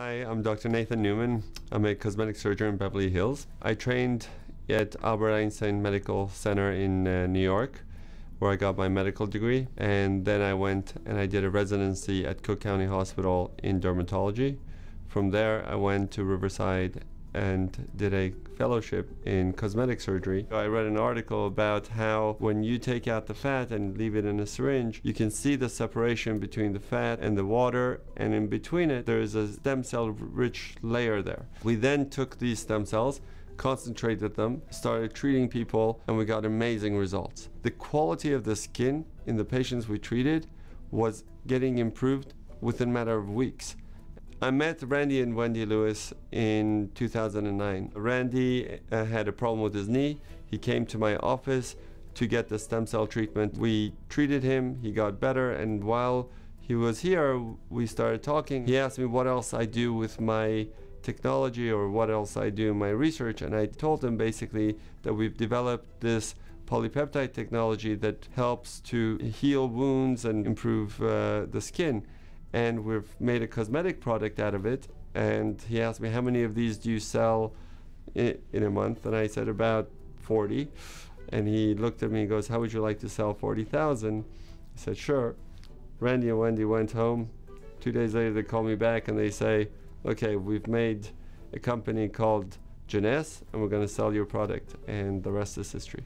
Hi, I'm Dr. Nathan Newman. I'm a cosmetic surgeon in Beverly Hills. I trained at Albert Einstein Medical Center in uh, New York, where I got my medical degree. And then I went and I did a residency at Cook County Hospital in dermatology. From there, I went to Riverside and did a fellowship in cosmetic surgery. I read an article about how when you take out the fat and leave it in a syringe, you can see the separation between the fat and the water, and in between it, there is a stem cell rich layer there. We then took these stem cells concentrated them, started treating people, and we got amazing results. The quality of the skin in the patients we treated was getting improved within a matter of weeks. I met Randy and Wendy Lewis in 2009. Randy uh, had a problem with his knee. He came to my office to get the stem cell treatment. We treated him, he got better, and while he was here, we started talking. He asked me what else I do with my technology or what else I do in my research, and I told him basically that we've developed this polypeptide technology that helps to heal wounds and improve uh, the skin and we've made a cosmetic product out of it. And he asked me, How many of these do you sell in, in a month? And I said, About 40. And he looked at me and goes, How would you like to sell 40,000? I said, Sure. Randy and Wendy went home. Two days later, they call me back and they say, Okay, we've made a company called Jeunesse and we're going to sell your product. And the rest is history.